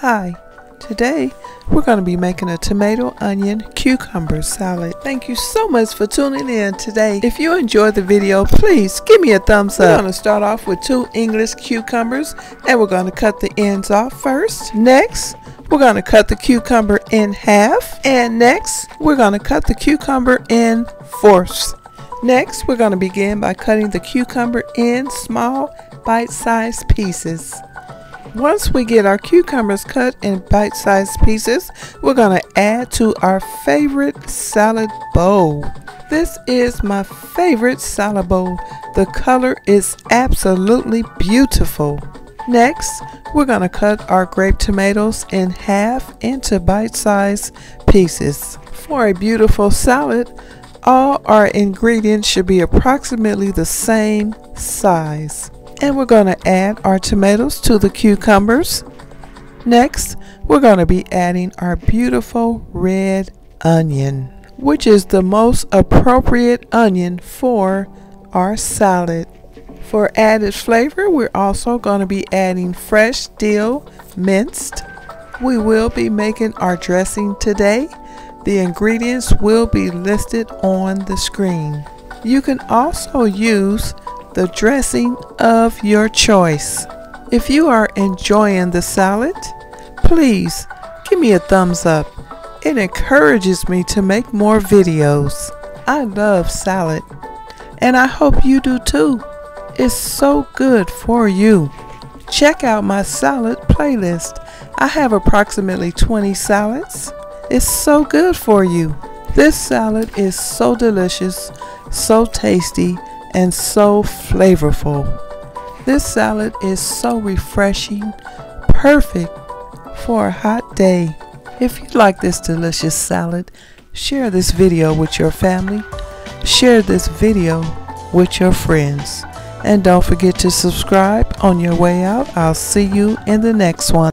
Hi, today we're going to be making a tomato, onion, cucumber salad. Thank you so much for tuning in today. If you enjoyed the video, please give me a thumbs up. We're going to start off with two English cucumbers and we're going to cut the ends off first. Next, we're going to cut the cucumber in half. And next, we're going to cut the cucumber in fourths. Next, we're going to begin by cutting the cucumber in small bite-sized pieces. Once we get our cucumbers cut in bite-sized pieces, we're going to add to our favorite salad bowl. This is my favorite salad bowl. The color is absolutely beautiful. Next, we're going to cut our grape tomatoes in half into bite-sized pieces. For a beautiful salad, all our ingredients should be approximately the same size. And we're going to add our tomatoes to the cucumbers. Next, we're going to be adding our beautiful red onion, which is the most appropriate onion for our salad. For added flavor, we're also going to be adding fresh dill minced. We will be making our dressing today. The ingredients will be listed on the screen. You can also use the dressing of your choice. If you are enjoying the salad, please give me a thumbs up. It encourages me to make more videos. I love salad, and I hope you do too. It's so good for you. Check out my salad playlist. I have approximately 20 salads. It's so good for you. This salad is so delicious, so tasty, and so flavorful. This salad is so refreshing, perfect for a hot day. If you like this delicious salad, share this video with your family, share this video with your friends, and don't forget to subscribe on your way out. I'll see you in the next one.